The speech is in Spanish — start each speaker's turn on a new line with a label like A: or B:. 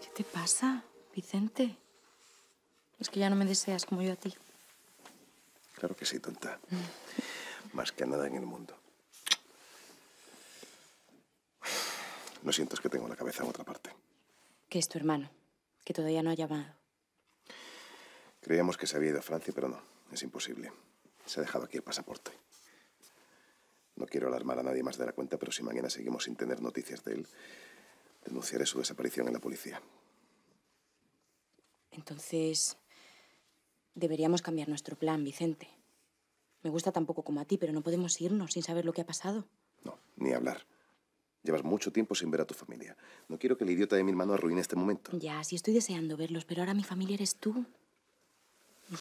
A: ¿Qué te pasa, Vicente? Es que ya no me deseas como yo a ti.
B: Claro que sí, tonta. Más que nada en el mundo. No siento que tengo la cabeza en otra parte.
A: Que es tu hermano, que todavía no ha llamado.
B: Creíamos que se había ido a Francia, pero no. Es imposible. Se ha dejado aquí el pasaporte. No quiero alarmar a nadie más de la cuenta, pero si mañana seguimos sin tener noticias de él, denunciaré su desaparición en la policía.
A: Entonces, deberíamos cambiar nuestro plan, Vicente. Me gusta tan poco como a ti, pero no podemos irnos sin saber lo que ha pasado.
B: No, ni hablar. Llevas mucho tiempo sin ver a tu familia. No quiero que el idiota de mi hermano arruine este momento.
A: Ya, sí estoy deseando verlos, pero ahora mi familia eres tú.